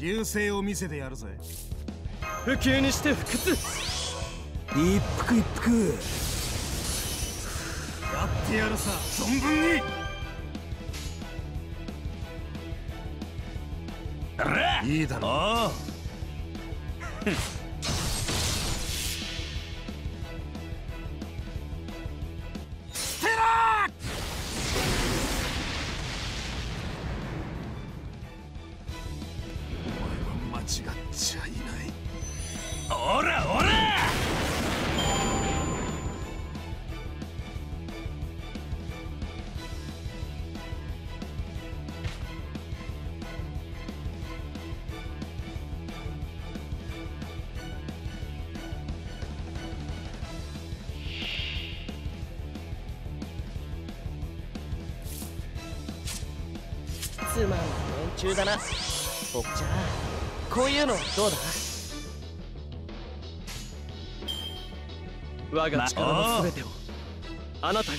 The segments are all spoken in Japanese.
流星を見せてやるぜ。普及にして不屈一服一服。やってやるさ存分に。いいだろう つまらん連中だな。僕ちゃんこういうのはどうだ？我が力の全てをあなたに。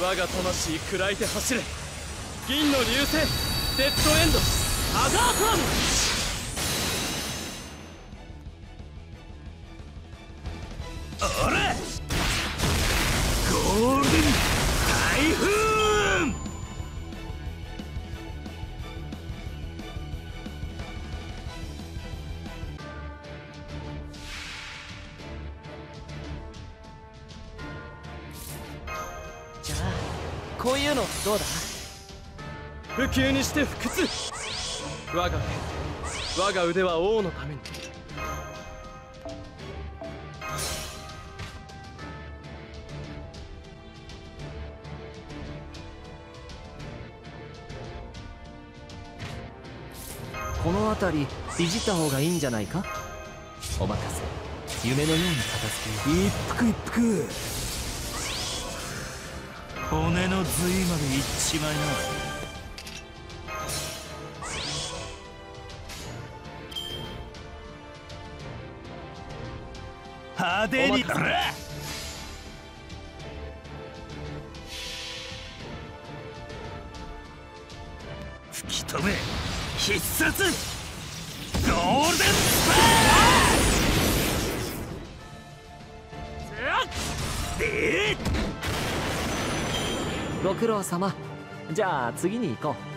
我が魂砕いて走れ。銀の流星デッドエンド。アガーファーム。こういうのどうだ？普及にして不屈。我が手我が腕は王のために。この辺りいじった方がいいんじゃないか？お任せ。夢のように片付け一服一服骨の髄までいっちまいな。派手に。吹き止め必殺。ゴールデン。ご苦労様。じゃあ次に行こう。